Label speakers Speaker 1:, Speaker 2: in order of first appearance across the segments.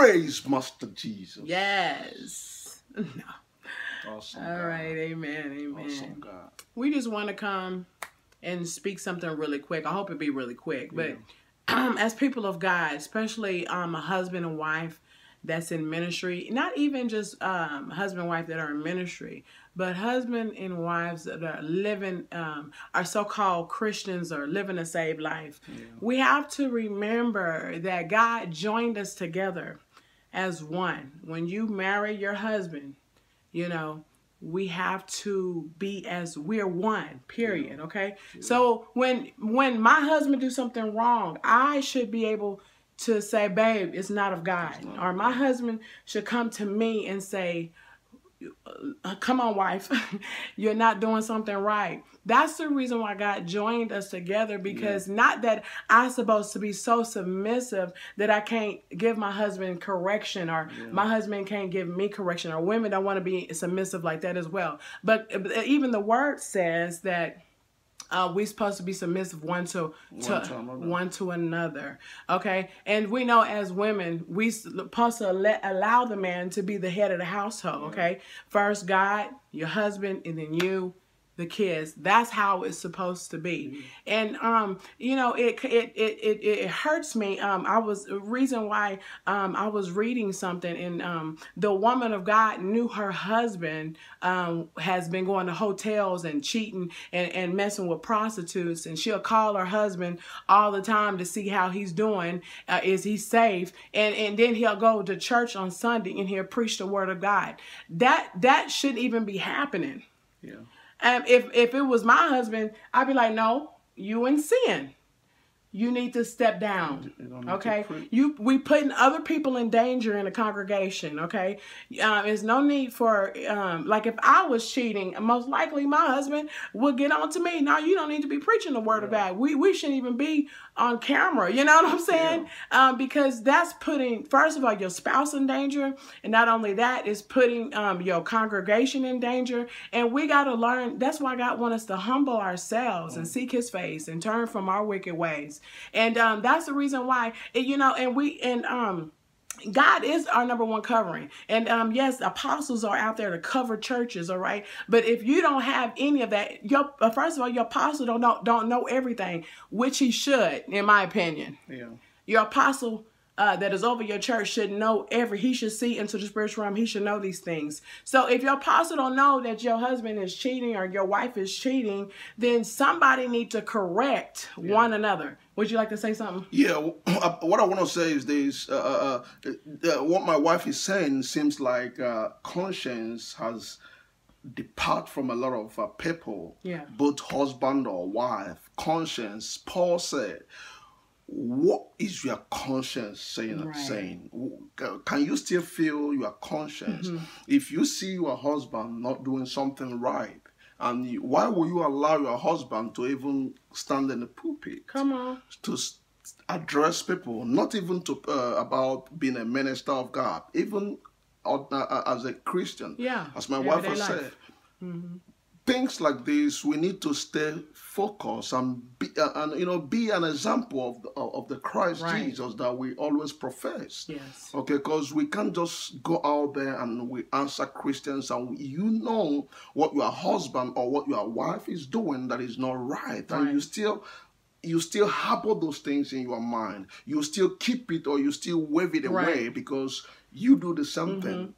Speaker 1: Praise Master Jesus.
Speaker 2: Yes. No.
Speaker 1: Awesome.
Speaker 2: All
Speaker 1: God.
Speaker 2: right. Amen. Amen.
Speaker 1: Awesome God.
Speaker 2: We just want to come and speak something really quick. I hope it be really quick. But um, as people of God, especially um, a husband and wife that's in ministry, not even just um, husband and wife that are in ministry, but husband and wives that are living, um, are so called Christians or living a saved life. We have to remember that God joined us together as one. When you marry your husband, you know, we have to be as we're one period okay? So when when my husband do something wrong i should be able to say babe it's not of god. or my husband should come to me and say come on wife. You're not doing something right. That's the reason why god joined us together because not that i'm supposed to be so submissive that i can't give my husband correction or my husband can't give me correction or women don't want to be submissive like that as well. But uh, even the word says that uh, we're supposed to be submissive one to, to,
Speaker 1: to
Speaker 2: one to another. Okay, and we know as women we supposed to let allow the man to be the head of the household. Okay, first God, your husband, and then you, the kids. That's how it's supposed to be. And um, you know, it it it it, it hurts me. Um, I was the reason why um I was reading something, and um, the woman of God knew her husband um has been going to hotels and cheating and and messing with prostitutes, and she'll call her husband all the time to see how he's doing. Uh, is he safe? And and then he'll go to church on Sunday and he'll preach the word of God. That that shouldn't even be happening.
Speaker 1: Yeah.
Speaker 2: Um, if if it was my husband, I'd be like, no, you in sin. You need to step down.
Speaker 1: You don't need to
Speaker 2: Okay, you we putting other people in danger in the congregation. Okay, um, there's no need for um, like if I was cheating, most likely my husband would get on to me. now you don't need to be preaching the word of God. We we shouldn't even be on camera. You know what I'm saying? Um, because that's putting first of all your spouse in danger, and not only that is putting um, your congregation in danger. And we got to learn. That's why God wants us to humble ourselves and seek His face and turn from our wicked ways. And um, that's the reason why, you know, and we and um. God is our number one covering. And um yes, apostles are out there to cover churches, all right? But if you don't have any of that, your uh, first of all, your apostle don't know don't know everything, which he should, in my opinion.
Speaker 1: Yeah.
Speaker 2: Your apostle uh, that is over your church should know every he should see into the spiritual realm he should know these things so if your apostle don't know that your husband is cheating or your wife is cheating then somebody need to correct one another would you like to say something
Speaker 1: Yeah, what I want to say is this: uh, uh, uh, uh, what my wife is saying seems like uh, conscience has depart from a lot of uh, people,
Speaker 2: Yeah.
Speaker 1: both husband or wife. Conscience. Paul said, "What is your conscience saying?"
Speaker 2: Right.
Speaker 1: Saying, can you still feel your conscience
Speaker 2: Mm-hmm.
Speaker 1: if you see your husband not doing something right? And you, why will you allow your husband to even stand in the pulpit?
Speaker 2: come on
Speaker 1: to address people, not even to uh, about being a minister of God, even uh, as a Christian.
Speaker 2: Yeah,
Speaker 1: as my wife has
Speaker 2: life.
Speaker 1: said. Things like this, we need to stay focused and be, uh, and you know be an example of the, of the Christ
Speaker 2: Right.
Speaker 1: Jesus that we always profess.
Speaker 2: yes
Speaker 1: Okay, because we can't just go out there and we answer Christians and you know what your husband or what your wife is doing that is not right, and you still you still harbor those things in your mind. You still keep it or you still wave it away
Speaker 2: Right. Mm-hmm.
Speaker 1: because you do the same thing.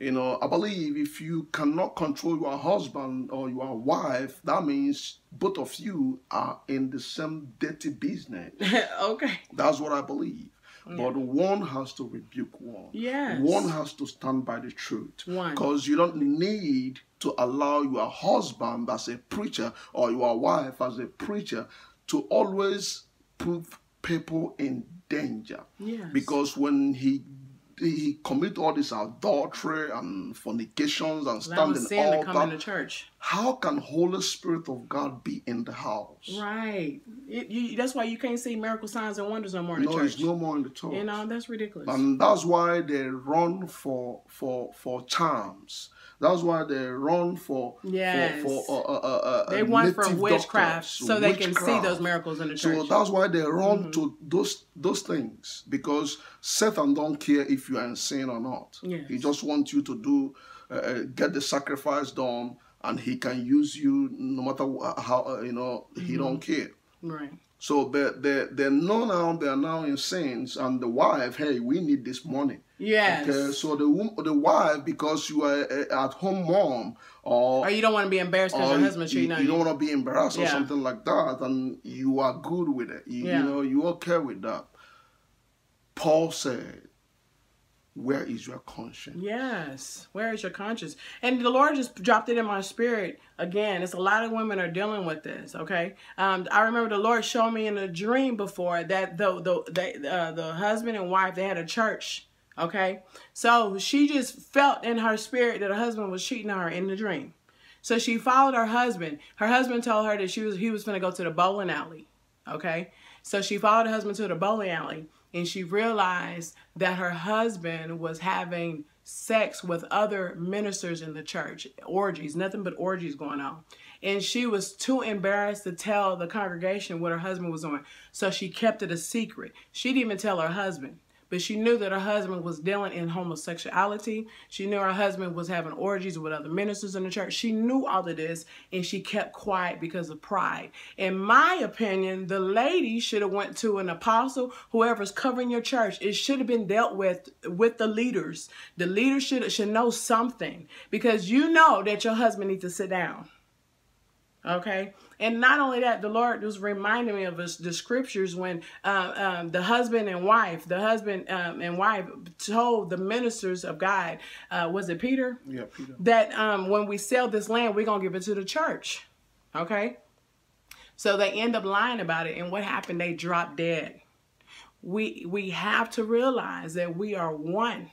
Speaker 1: You know, I believe if you cannot control your husband or your wife, that means both of you are in the same dirty business.
Speaker 2: okay
Speaker 1: That's what I believe. But one has to rebuke one.
Speaker 2: Yes.
Speaker 1: One has to stand by the truth.
Speaker 2: One.
Speaker 1: Because you don't need to allow your husband as a preacher or your wife as a preacher to always put people in danger.
Speaker 2: Yes.
Speaker 1: Because when he he commit all this adultery and fornications and standing
Speaker 2: come into church
Speaker 1: how can Holy Spirit of God be in the house?
Speaker 2: Right. It, you, that's why you can't see miracle signs and wonders no more in
Speaker 1: no,
Speaker 2: the church.
Speaker 1: it's no more in the church.
Speaker 2: You know, that's ridiculous.
Speaker 1: and that's why they run for for for charms. That's why they run for
Speaker 2: Yes.
Speaker 1: for, for uh, uh, uh,
Speaker 2: they want for
Speaker 1: native
Speaker 2: witchcraft
Speaker 1: doctors,
Speaker 2: so they can see those miracles in the church.
Speaker 1: So that's why they run to those those things because Satan don't care if you are insane or not.
Speaker 2: Yes.
Speaker 1: He just wants you to do uh, uh, get the sacrifice done, and he can use you no matter how uh, you know he don't
Speaker 2: Mm-hmm.
Speaker 1: care.
Speaker 2: right.
Speaker 1: So they they they know now they are now insane, and the wife, hey, we need this money.
Speaker 2: Yes.
Speaker 1: Okay, so the the wife, because you are at home mom, or
Speaker 2: Or you don't want to be embarrassed because your husband's
Speaker 1: Oh, you, you
Speaker 2: you.
Speaker 1: don't want to be embarrassed or something like that, and you are good with it. You,
Speaker 2: Yeah.
Speaker 1: you know, you okay with that. Paul said, "Where is your conscience?"
Speaker 2: Yes. Where is your conscience? And the Lord just dropped it in my spirit again. It's a lot of women are dealing with this. Okay. Um, I remember the Lord showed me in a dream before that the the the, uh, the husband and wife they had a church. Okay. So she just felt in her spirit that her husband was cheating on her in the dream. So she followed her husband. Her husband told her that she was he was going to go to the bowling alley. Okay. So she followed her husband to the bowling alley and she realized that her husband was having sex with other ministers in the church, orgies, nothing but orgies going on. And she was too embarrassed to tell the congregation what her husband was doing. So she kept it a secret. She didn't even tell her husband but she knew that her husband was dealing in homosexuality. She knew her husband was having orgies with other ministers in the church. She knew all of this and she kept quiet because of pride. In my opinion, the lady should have went to an apostle, whoever's covering your church. It should have been dealt with with the leaders. The leaders should should know something because you know that your husband needs to sit down. Okay, and not only that, the Lord was reminding me of this, the scriptures when uh, um, the husband and wife, the husband um, and wife told the ministers of God, uh, was it Peter?
Speaker 1: Yeah, Peter.
Speaker 2: That um, when we sell this land, we're gonna give it to the church. Okay, so they end up lying about it, and what happened? They dropped dead. We we have to realize that we are one,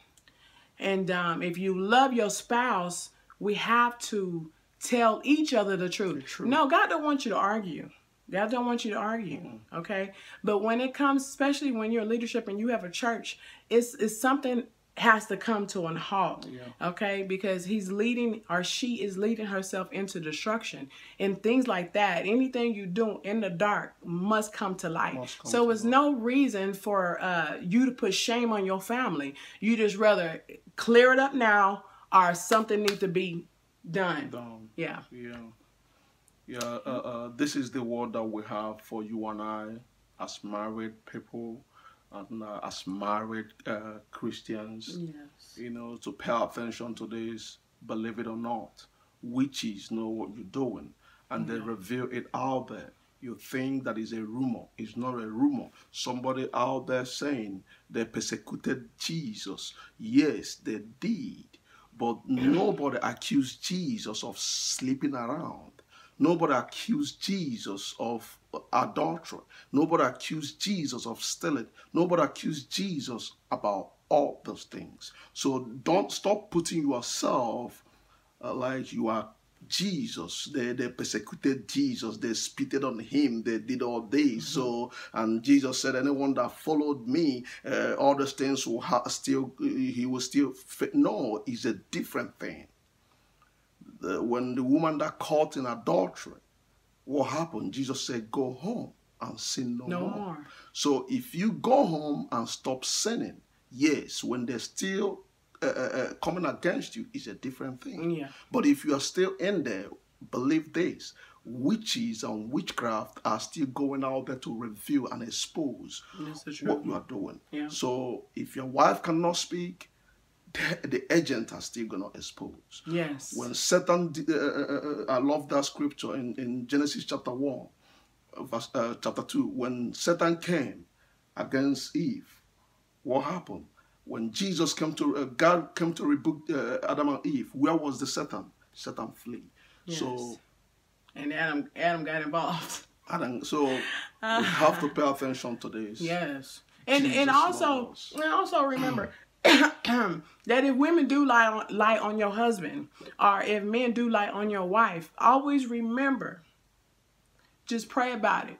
Speaker 2: and um, if you love your spouse, we have to tell each other the truth. No, God don't want you to argue. God don't want you to argue, okay? But when it comes, especially when you're in leadership and you have a church, it's it's something has to come to an halt, okay? Because he's leading or she is leading herself into destruction and things like that. Anything you do in the dark must come to light.
Speaker 1: Come
Speaker 2: so
Speaker 1: to
Speaker 2: it's no reason for uh, you to put shame on your family. You just rather clear it up now or something needs to be done.
Speaker 1: Down.
Speaker 2: Yeah.
Speaker 1: Yeah. Yeah. Uh, uh, this is the word that we have for you and I as married people and uh, as married uh, Christians.
Speaker 2: Yes.
Speaker 1: You know, to pay attention to this, believe it or not. Witches know what you're doing and they reveal it out there. You think that is a rumor. It's not a rumor. Somebody out there saying they persecuted Jesus. Yes, they did. But nobody accused Jesus of sleeping around. Nobody accused Jesus of adultery. Nobody accused Jesus of stealing. Nobody accused Jesus about all those things. So don't stop putting yourself uh, like you are Jesus. They, they persecuted Jesus. They spitted on him. They did all this. So, and Jesus said, anyone that followed me, uh, all those things will still, he will still, no, it's a different thing. The, when the woman that caught in adultery, what happened? Jesus said, go home and sin no,
Speaker 2: No
Speaker 1: more.
Speaker 2: more.
Speaker 1: So if you go home and stop sinning, yes, when they're still uh, uh, uh, coming against you, is a different thing.
Speaker 2: Yeah.
Speaker 1: But if you are still in there, believe this witches and witchcraft are still going out there to reveal and expose what you are doing.
Speaker 2: Yeah.
Speaker 1: So if your wife cannot speak, the, the agent are still going to expose.
Speaker 2: Yes.
Speaker 1: When Satan, did- uh, uh, uh, I love that scripture in, in Genesis chapter 1, uh, verse, uh, chapter 2. When Satan came against Eve, what happened? When Jesus came to, uh, God came to rebuke uh, Adam and Eve, where was the Satan? Satan flee. So,
Speaker 2: and Adam Adam got involved.
Speaker 1: Adam, so we have to pay attention to this.
Speaker 2: Yes. And
Speaker 1: Jesus
Speaker 2: and also
Speaker 1: loves.
Speaker 2: and also remember that if women do lie on, lie on your husband or if men do lie on your wife, always remember, just pray about it.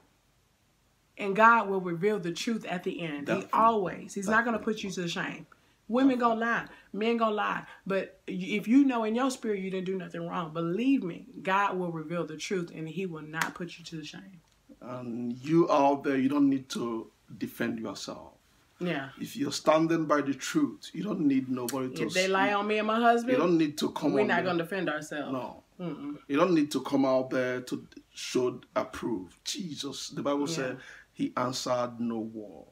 Speaker 2: And God will reveal the truth at the end.
Speaker 1: Definitely.
Speaker 2: He always. He's not going to put you to shame. Women gonna lie, men gonna lie. But if you know in your spirit you didn't do nothing wrong, believe me, God will reveal the truth and He will not put you to shame.
Speaker 1: And you out there, you don't need to defend yourself.
Speaker 2: Yeah.
Speaker 1: If you're standing by the truth, you don't need nobody to.
Speaker 2: If they lie on me and my husband,
Speaker 1: you don't need to come.
Speaker 2: we're not gonna defend ourselves.
Speaker 1: No.
Speaker 2: Mm-mm.
Speaker 1: You don't need to come out there to show approve. Jesus, the Bible
Speaker 2: Yeah.
Speaker 1: said he answered no word.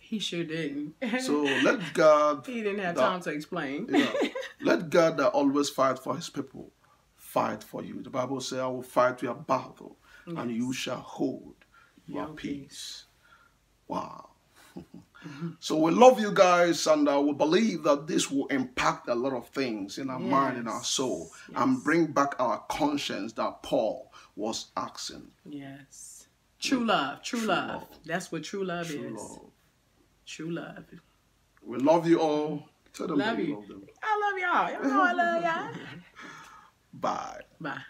Speaker 2: He sure didn't.
Speaker 1: So let God,
Speaker 2: he didn't have
Speaker 1: that-
Speaker 2: time to explain.
Speaker 1: yeah, let God that always fight for his people fight for you. The Bible says, I will fight your battle and you shall hold your peace. Wow. so we love you guys and uh, we believe that this will impact a lot of things in our mind and our soul
Speaker 2: Yes.
Speaker 1: and bring back our conscience that Paul was asking.
Speaker 2: Yes. True love. True,
Speaker 1: True
Speaker 2: love.
Speaker 1: love.
Speaker 2: That's what true love
Speaker 1: True
Speaker 2: is.
Speaker 1: love.
Speaker 2: True love.
Speaker 1: We love you all. Tell them
Speaker 2: Love you.
Speaker 1: love them.
Speaker 2: I love y'all. Y'all know I love y'all.
Speaker 1: Bye.
Speaker 2: Bye.